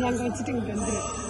ഞാൻ കഴിച്ചിട്ട് എനിക്ക് എന്ത്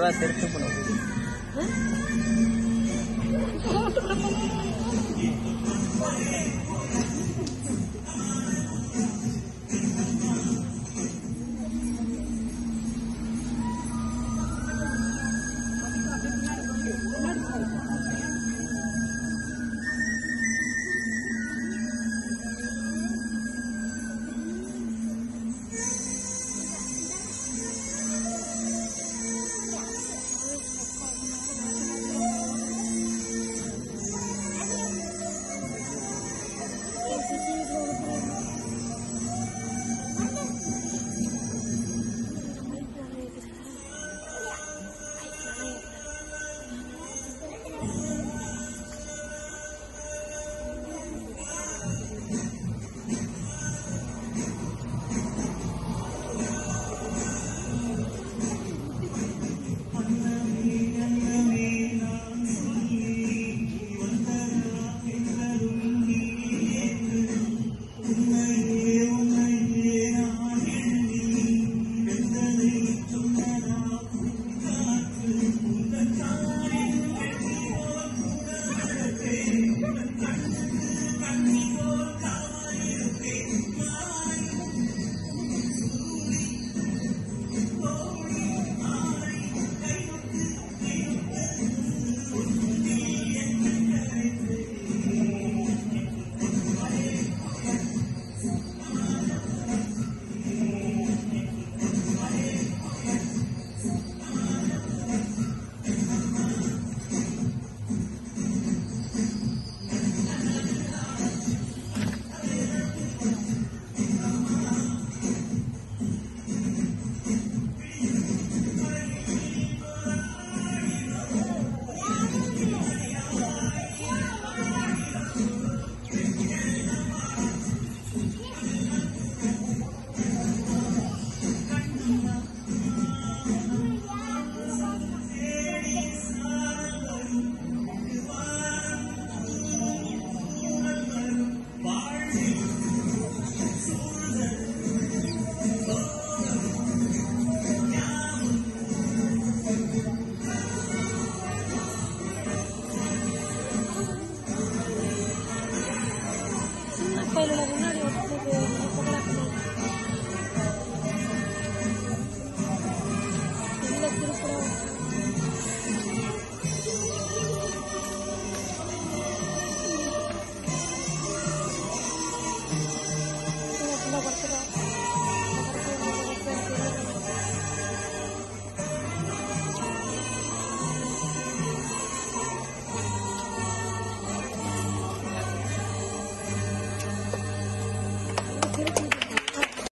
Roberto Monopoly. ¿Ah? 快乐的不是